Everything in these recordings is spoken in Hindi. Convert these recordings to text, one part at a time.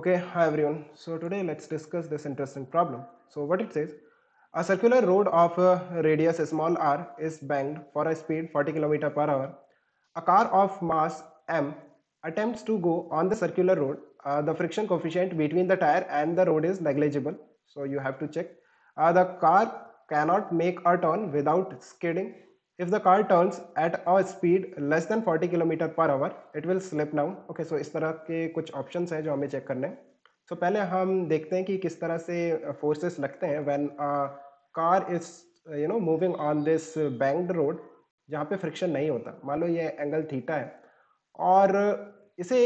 Okay, hi everyone. So today let's discuss this interesting problem. So what it says, a circular road of a radius small r is banged for a speed 40 km per hour. A car of mass m attempts to go on the circular road. Uh, the friction coefficient between the tire and the road is negligible. So you have to check. Uh, the car cannot make a turn without skidding if the car turns at a speed less than 40 km per hour it will slip down okay so इस तरह के कुछ options हैं जो हमें check करने हैं so पहले हम देखते हैं कि किस तरह से forces लगते हैं when a car is you know moving on this banked road जहाँ पे friction नहीं होता मान लो ये एंगल थीटा है और इसे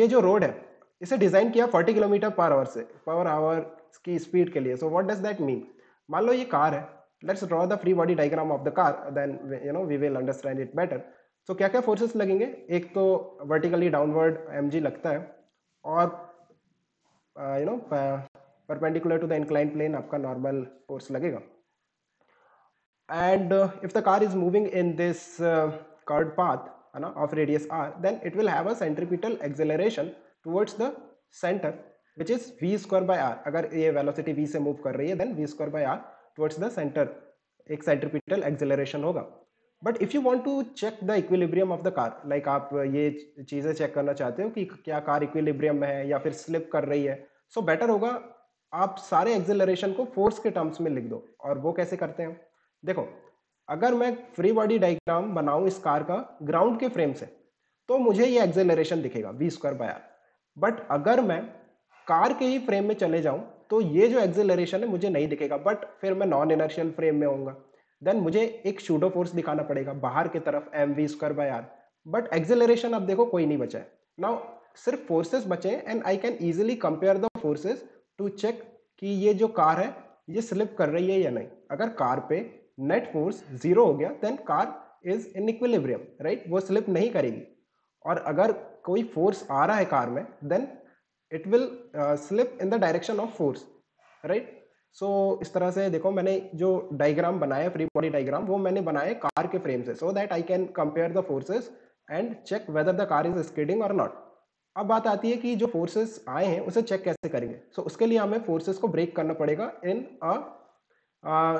ये जो रोड है इसे डिज़ाइन किया 40 किलोमीटर पर आवर से पर आवर की स्पीड के लिए so what does that mean मान लो ये कार है let's draw the free body diagram of the car then you know we will understand it better so क्या क्या forces लगेंगे एक तो vertically downward mg लगता है और uh, you know perpendicular to the inclined plane आपका normal force लगेगा and uh, if the car is moving in this uh, curved path है ना of radius r then it will have a centripetal acceleration towards the center which is v square by r अगर ये velocity v से move कर रही है then v square by r towards the center एक सेंट्रिपिटल एक्सेलरेशन होगा। But if you want to check the equilibrium of the car like आप ये चीज़ें चेक करना चाहते हो कि क्या कार इक्विलिब्रियम में है या फिर स्लिप कर रही है सो so बेटर होगा आप सारे एक्सेलरेशन को फोर्स के टर्म्स में लिख दो। और वो कैसे करते हैं? देखो, अगर मैं फ्री बॉडी डायग्राम बनाऊँ इस कार का ग्राउंड के फ्रेम से तो मुझे ये एक्सेलरेशन दिखेगा v square by r but अगर मैं कार के ही फ्रेम में चले जाऊँ तो ये जो एक्सेलरेशन है, मुझे नहीं दिखेगा बट फिर मैं नॉन इनर्शियल फ्रेम में होऊँगा। देन मुझे एक शूडो फोर्स दिखाना पड़ेगा, बाहर की तरफ़ m v square by r but acceleration अब देखो, कोई नहीं बचा है। नाउ सिर्फ़ फोर्सेस बचे हैं and I can easily compare the forces to check कि ये जो कार है, ये स्लिप कर रही है या नहीं। अगर कार पे नेट फोर्स ज़ीरो हो गया then car is in equilibrium right वो स्लिप नहीं करेगी। और अगर कोई फोर्स आ रहा है कार में then it will slip in the direction of force right so इस तरह से देखो मैंने जो डायग्राम बनाया फ्री बॉडी डायग्राम वो मैंने बनाया कार के फ्रेम से so that I can compare the forces and check whether the car is skidding और नॉट अब बात आती है कि जो फोर्सेस आए हैं उसे चेक कैसे करेंगे? सो so, उसके लिए हमें फोर्सेस को ब्रेक करना पड़ेगा in a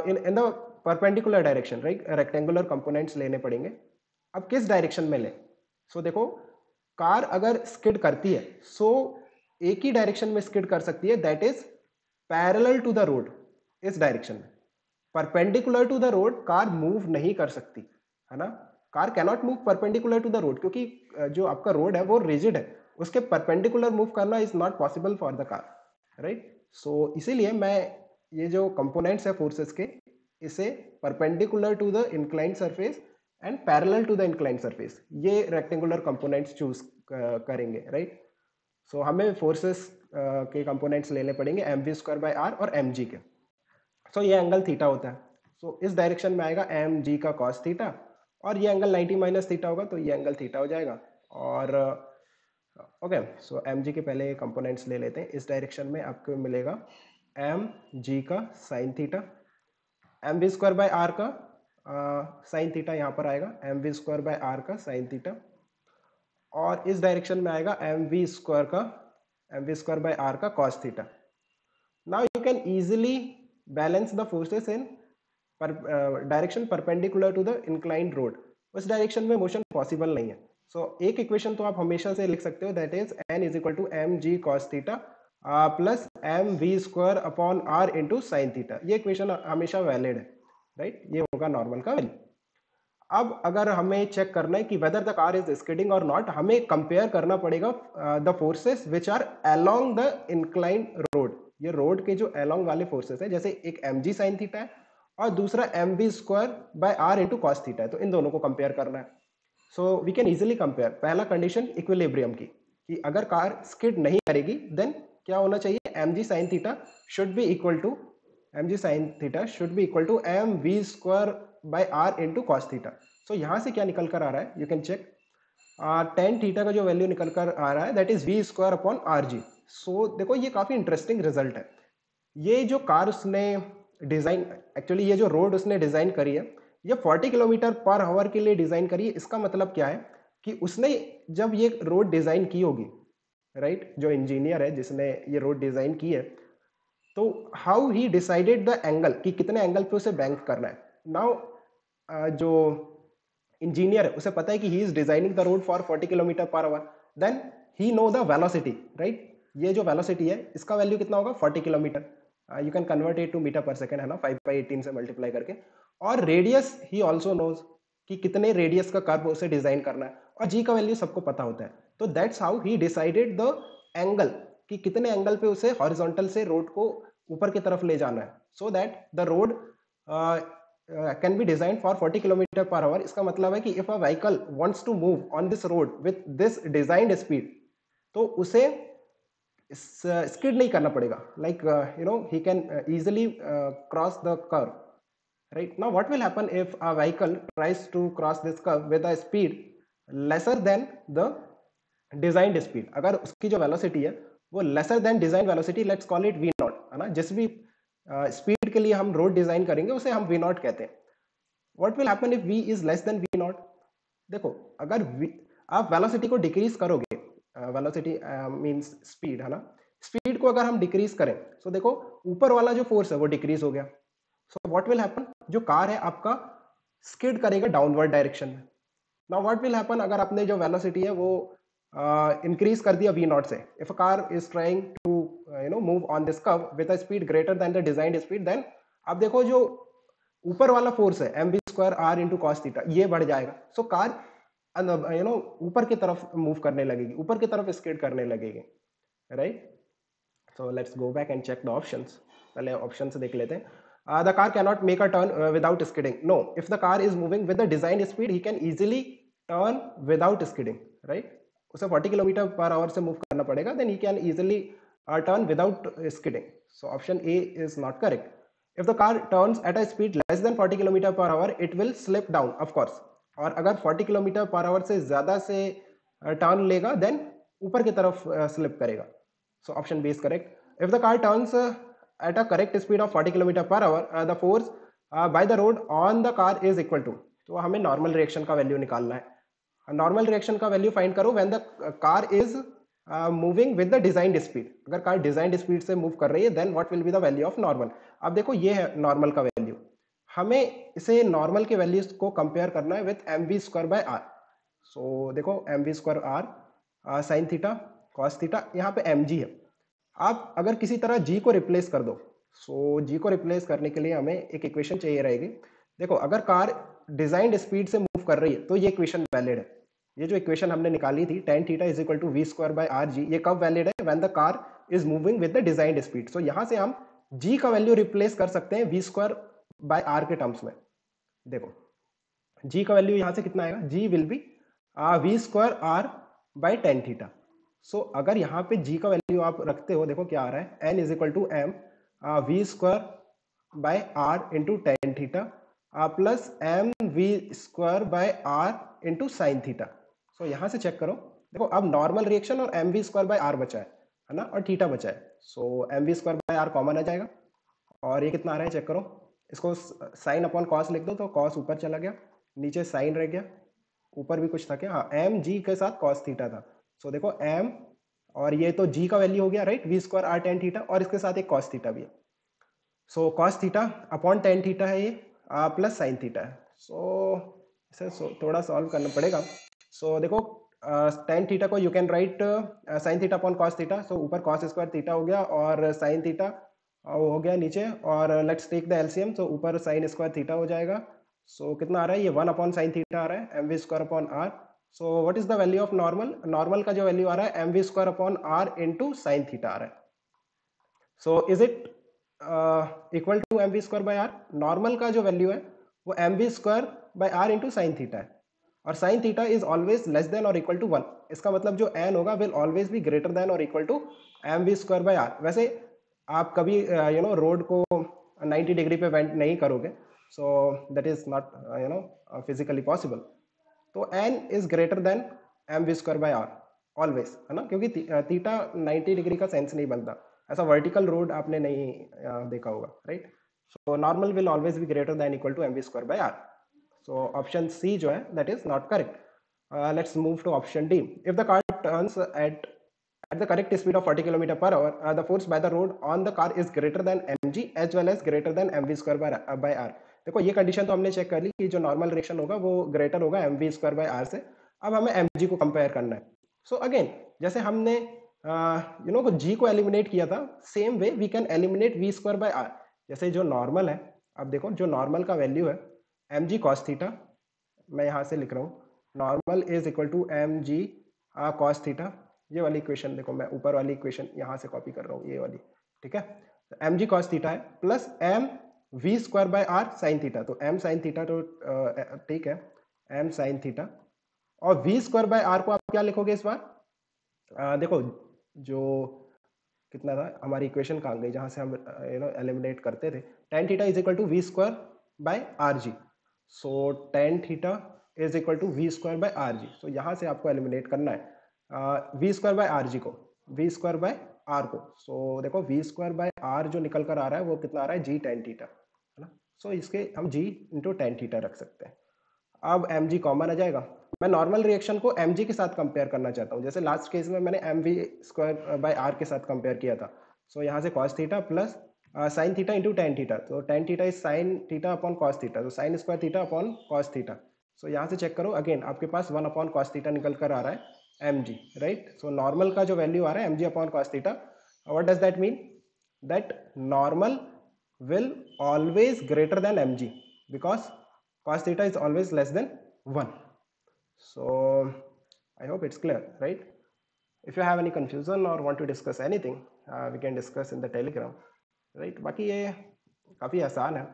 in in the perpendicular direction right rectangular components लेने पड़ेंगे। अब किस डायरेक्शन में लें? सो so, देखो कार अगर स्किड करती है सो so एक ही डायरेक्शन में स्किड कर सकती है that is parallel to the road इस डायरेक्शन में। Perpendicular to the road car move नहीं कर सकती, है ना? Car cannot move perpendicular to the road क्योंकि जो आपका रोड है, वो रिजिड है। उसके परपेंडिकुलर मूव करना is not possible for the car right so इसीलिए मैं ये जो कंपोनेंट्स है फोर्सेस के, इसे perpendicular to the inclined surface and parallel to the inclined surface ये रेक्टेंगुलर कंपोनेंट्स चूज़ करेंगे राइट सो so, हमें फोर्सेस के कंपोनेंट्स लेने पड़ेंगे m v square by r और एम जी के। सो so, ये एंगल थीटा होता है। सो so, इस डायरेक्शन में आएगा एम जी का कॉस थीटा और ये एंगल 90 माइनस थीटा होगा तो ये एंगल थीटा हो जाएगा। और ओके सो एम जी के पहले कंपोनेंट्स ले लेते हैं। इस डायरेक्शन में आपको मिलेगा एम जी का sine theta m v square by r का साइन थीटा यहाँ पर आएगा। M v square by r का साइन थीटा और इस डायरेक्शन में आएगा एम वी स्क्वायर का m v square by r का cos theta now you can easily balance the forces in direction perpendicular to the inclined road उस डायरेक्शन में मोशन पॉसिबल नहीं है। सो so, एक इक्वेशन तो आप हमेशा से लिख सकते हो that is n is equal to m g cos theta plus m v square upon r into sine theta ये इक्वेशन हमेशा वैलिड है राइट right? ये होगा नॉर्मल का वैल्यू अब अगर हमें चेक करना है कि whether the car is skidding और नॉट हमें कंपेयर करना पड़ेगा the forces which are along the incline road ये रोड के जो अलोंग वाले फोर्सेस है, जैसे एक एम जी साइन थीटा है और दूसरा m v square by r into cos theta है तो इन दोनों को कंपेयर करना है। So we can easily compare पहला कंडीशन इक्विलिब्रियम की, कि अगर कार स्किड नहीं करेगी देन क्या होना चाहिए? M g sine theta should be equal to g sine theta should be equal to m v square by r into cos theta. So यहाँ से क्या निकल कर आ रहा है? You can check tan theta का जो वैल्यू निकल कर आ रहा है that is v square upon r g so देखो, ये काफ़ी इंटरेस्टिंग रिज़ल्ट है। ये जो कार उसने डिज़ाइन एक्चुअली ये जो रोड उसने डिज़ाइन करी है, ये 40 किलोमीटर पर आवर के लिए डिज़ाइन करी है। इसका मतलब क्या है? कि उसने जब ये रोड डिज़ाइन की होगी राइट? जो इंजीनियर है, जिसने ये रोड डिज़ाइन की है तो how he decided the angle कि कितने एंगल पे उसे बैंक करना है। नाउ जो इंजीनियर है, उसे पता है कि he is designing the road for 40 kilometre per hour then he know the velocity right ये जो वेलोसिटी है, इसका वैल्यू कितना होगा? 40 kilometre you can convert it to metre per second है ना? 5 बाई एटीन से मल्टीप्लाई करके। और रेडियस ही ऑल्सो नोज़ कि कितने रेडियस का कर्व उसे डिज़ाइन करना है। और जी का वैल्यू सबको पता होता है। तो that's how he decided the angle कि कितने एंगल पे उसे हॉरिजॉन्टल से रोड को ऊपर की तरफ़ ले जाना है। So that the road can be design for 40 kilometre per hour इसका मतलब है कि if a vehicle wants to move on this road with this designed speed तो उसे स्किड uh, नहीं करना पड़ेगा। Like you know he can easily cross the curve right now what will happen if a vehicle tries to cross this curve with a speed lesser than the designed speed? अगर उसकी जो वेलोसिटी है वो lesser than designed velocity let's call it v naught है ना? जिस भी स्पीड uh, के लिए हम रोड डिज़ाइन करेंगे उसे हम वी नॉट कहते हैं। What will happen if v is less than v naught देखो अगर v, आप वेलोसिटी को डिक्रीज करोगे वेलोसिटी मींस स्पीड है ना? स्पीड को अगर हम डिक्रीज करें तो देखो ऊपर वाला जो फोर्स है वो डिक्रीज हो गया। सो व्हाट विल हैपन जो कार है आपका स्किड करेगा डाउनवर्ड डायरेक्शन में। नाउ व्हाट विल हैपन अगर आपने जो वेलोसिटी है वो इंक्रीज uh, कर दिया वी नॉट से. If a car is trying to you know move on this curve with a speed greater than the designed speed then आप देखो जो ऊपर वाला फोर्स है m v square r into cos theta ये बढ़ जाएगा. सो कार यू नो ऊपर की तरफ़ मूव करने लगेगी ऊपर की तरफ़ स्केट करने लगेगी right so let's go back and check the options पहले ऑप्शन देख लेते हैं. Uh, the car cannot make a turn uh, without skidding. No if the car is moving with the designed speed he can easily turn without skidding right? उसे 40 किलोमीटर पर आवर से मूव करना पड़ेगा then he can easily turn without skidding so option A is not correct if the car turns at a speed less than 40 kilometre per hour it will slip down of course और अगर 40 किलोमीटर पर आवर से ज़्यादा से टर्न uh, लेगा देन ऊपर की तरफ़ स्लिप uh, करेगा. So option B is correct if the car turns at a correct speed of 40 kilometre per hour the force uh, by the road on the car is equal तो हमें नॉर्मल रिएक्शन का वैल्यू निकालना है. नॉर्मल रिएक्शन का वैल्यू फाइंड करो when the car is moving with the designed speed अगर कार डिजाइंड स्पीड से मूव कर रही है then what will be the value of normal अब देखो ये है नॉर्मल का वैल्यू हमें इसे नॉर्मल के वैल्यूज़ को कंपेयर करना है with m v square by r so देखो m v square r sine theta cos theta यहाँ पे एम जी है. आप अगर किसी तरह जी को रिप्लेस कर दो सो so, जी को रिप्लेस करने के लिए हमें एक इक्वेशन चाहिए रहेगी. देखो अगर कार डिजाइंड स्पीड से मूव कर रही है तो ये इक्वेशन वैलिड है. ये जो इक्वेशन हमने निकाली थी tan theta is equal to v square by r g ये कब वैलिड है? When the car is moving with the designed speed so यहाँ से हम जी का वैल्यू रिप्लेस कर सकते हैं वी स्क्वायर बाय आर के टर्म्स में। देखो जी का वैल्यू यहाँ से कितना आएगा? G will be V square R by ten theta so अगर यहाँ पे g का वैल्यू आप रखते हो, देखो क्या आ रहा है? n is equal to m v square by r into tan theta plus m v square by r into sine theta so so, यहाँ से चेक करो। देखो अब नॉर्मल रिएक्शन और m v square by r बचा है है ना? और थीटा बचा है। So m v square by r common आ जाएगा। और ये कितना आ रहा है? चेक करो। इसको साइन अपॉन कॉस लिख दो तो कॉस ऊपर चला गया नीचे साइन रह गया। ऊपर भी कुछ था क्या? हाँ एम जी के साथ कॉस थीटा था। सो so, देखो एम और ये तो जी का वैल्यू हो गया right v square r tan theta और इसके साथ एक कॉस थीटा भी है। So cos theta upon tan theta है ये प्लस साइन थीटा है। सो so, इसे so, थोड़ा सॉल्व करना पड़ेगा। सो देखो टेन थीटा को you can write sine theta upon cos theta so ऊपर कॉस स्क्वायर थीटा हो गया और साइन थीटा हो गया नीचे और let's take the LCM so ऊपर साइन स्क्वायर थीटा हो जाएगा। सो so, कितना आ रहा है? ये वन अपॉन साइन थीटा आ रहा है m v square upon r so what is the value of normal normal का जो वैल्यू आ रहा है m v square upon r into sine theta आ रहा है। So is it equal to m v square by r normal का जो वैल्यू है वो m v square by r into sine theta है। और sine theta is always less than और इक्वल टू वन इसका मतलब जो एन होगा विल ऑलवेज भी ग्रेटर देन और equal to M V square by R वैसे आप कभी यू नो रोड को 90 डिग्री पे वेंट नहीं करोगे so that is not you know physically possible तो N is greater than M V square by R always है ना? क्योंकि थीटा 90 डिग्री का सेंस नहीं बनता। ऐसा वर्टिकल रोड आपने नहीं देखा होगा right so normal will always be greater than equal to M V square by R so option C जो है that is not correct let's move to option D if the car turns at at the correct speed of 40 km per hour uh, the force by the road on the car is greater than mg as well as greater than mv square by, uh, by r. देखो ये कंडीशन तो हमने चेक कर ली कि जो नॉर्मल रिएक्शन होगा वो ग्रेटर होगा M V square by R से। अब हमें एम जी को कंपेयर करना है। सो so अगेन जैसे हमने यू नो जी को एलिमिनेट किया था same way we can eliminate V square by R जैसे जो नॉर्मल है अब देखो जो नॉर्मल का वैल्यू है एम जी कॉस थीटा मैं यहाँ से लिख रहा हूँ। Normal is equal to M G cos theta ये वाली इक्वेशन देखो मैं ऊपर वाली इक्वेशन यहाँ से कॉपी कर रहा हूँ ये वाली ठीक है? एम जी कॉस थीटा है plus M V square by R sine theta तो एम साइन थीटा तो ठीक है एम साइन थीटा और वी स्क्वायर बाय आर को आप क्या लिखोगे इस बार? आ, देखो जो कितना था हमारी इक्वेशन कहाँ गई जहाँ से हम यू नो एलिमिनेट करते थे। Tan theta is equal to V square by R G so tan theta is equal to V square by R G so यहाँ से आपको एलिमिनेट करना है। V square by R G को। वी स्क्वायर बाय आर को। सो so, देखो वी स्क्वायर बाय आर जो निकल कर आ रहा है वो कितना आ रहा है? जी टेन थीटा है ना? सो इसके हम जी इंटू टेन थीटा रख सकते हैं। अब एम जी कॉमन आ जाएगा। मैं नॉर्मल रिएक्शन को एम जी के साथ कंपेयर करना चाहता हूँ। जैसे लास्ट केस में मैंने M V square by R के साथ कंपेयर किया था। सो so, यहाँ से cos theta plus sine theta into tan theta तो tan theta is sine theta upon cos theta तो sine square theta upon cos theta so यहाँ से चेक करो. अगेन आपके पास वन अपॉन कॉस थीटा निकल कर आ रहा है M G right so normal का जो वैल्यू आ रहा है M G upon cos theta what does that mean that normal will always greater than M G because cos theta is always less than one so I hope it's clear right if you have any confusion और want to discuss anything we can discuss in the Telegram right बाकी ये काफ़ी आसान है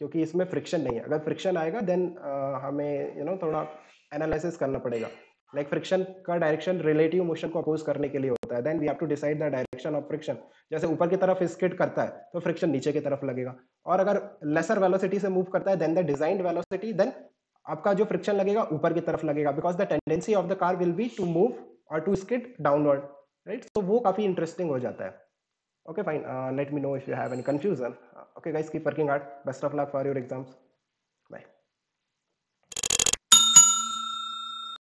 क्योंकि इसमें फ्रिक्शन नहीं है। अगर फ्रिक्शन आएगा देन uh, हमें यू नो थोड़ा एनालिसिस करना पड़ेगा। लाइक फ्रिक्शन का डायरेक्शन रिलेटिव मोशन को अपोज करने के लिए होता है। Then we have to decide the direction of friction जैसे ऊपर की तरफ़ स्किट करता है तो फ्रिक्शन नीचे की तरफ़ लगेगा। और अगर लेसर वेलोसिटी से मूव करता है then the designed velocity then आपका जो फ्रिक्शन लगेगा ऊपर की तरफ़ लगेगा। Because the tendency of the car will be to move और टू स्किड डाउनवर्ड राइट तो वो काफ़ी इंटरेस्टिंग हो जाता है। okay fine. Uh, let me know if you have any confusion. Uh, okay guys keep working hard. Best of luck for your exams.